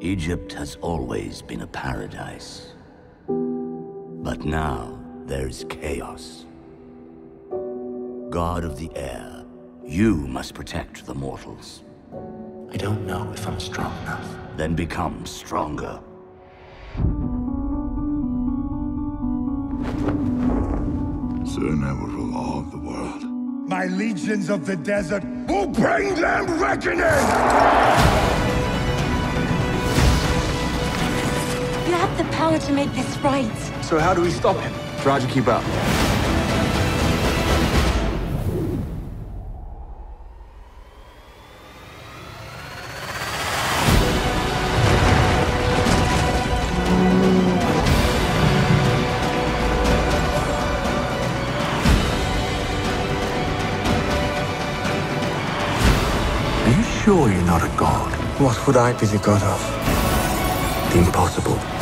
Egypt has always been a paradise. But now there's chaos. God of the air, you must protect the mortals. I don't know if I'm strong enough. Then become stronger. Soon I will rule all of the world. My legions of the desert will bring them reckoning! The power to make this right. So how do we stop him? Roger, keep up. Are you sure you're not a god? What would I be the god of? The impossible.